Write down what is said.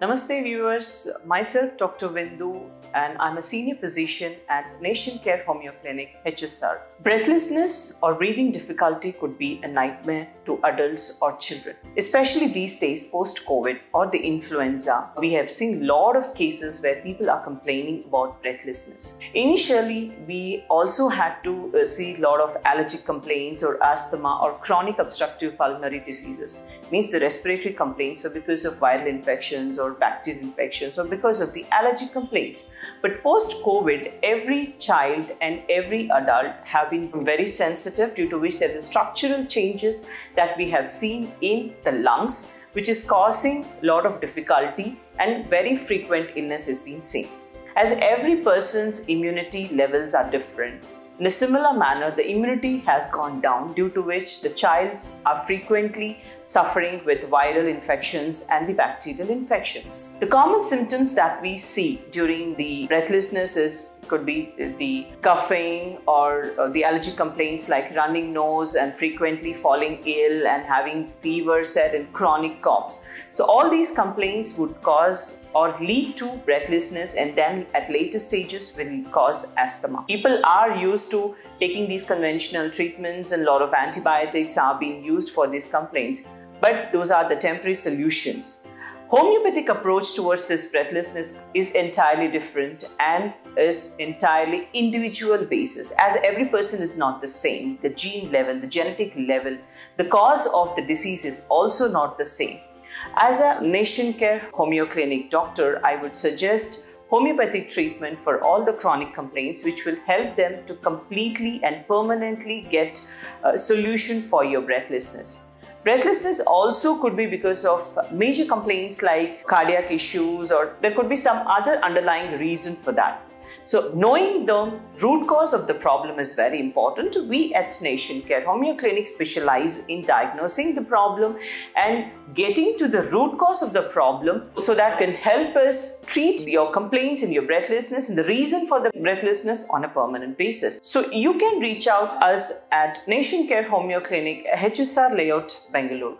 Namaste viewers, myself Dr. Vindoo and I'm a senior physician at Nation Care Homeo Clinic, HSR. Breathlessness or breathing difficulty could be a nightmare to adults or children. Especially these days post-COVID or the influenza, we have seen a lot of cases where people are complaining about breathlessness. Initially, we also had to uh, see a lot of allergic complaints or asthma or chronic obstructive pulmonary diseases. Means the respiratory complaints were because of viral infections or bacterial infections or because of the allergy complaints. But post COVID, every child and every adult have been very sensitive, due to which there is structural changes that we have seen in the lungs, which is causing a lot of difficulty and very frequent illness is being seen. As every person's immunity levels are different, in a similar manner, the immunity has gone down due to which the childs are frequently suffering with viral infections and the bacterial infections. The common symptoms that we see during the breathlessness is could be the coughing or, or the allergic complaints like running nose and frequently falling ill and having fever set and chronic coughs. So all these complaints would cause or lead to breathlessness and then at later stages will cause asthma. People are used to taking these conventional treatments and a lot of antibiotics are being used for these complaints but those are the temporary solutions. Homeopathic approach towards this breathlessness is entirely different and is entirely individual basis as every person is not the same. The gene level, the genetic level, the cause of the disease is also not the same. As a Nation Care Homeo Clinic doctor, I would suggest homeopathic treatment for all the chronic complaints which will help them to completely and permanently get a solution for your breathlessness. Breathlessness also could be because of major complaints like cardiac issues or there could be some other underlying reason for that. So knowing the root cause of the problem is very important. We at Nation Care Homeo Clinic specialize in diagnosing the problem and getting to the root cause of the problem so that can help us treat your complaints and your breathlessness and the reason for the breathlessness on a permanent basis. So you can reach out us at Nation Care Homeo Clinic, HSR Layout, Bangalore.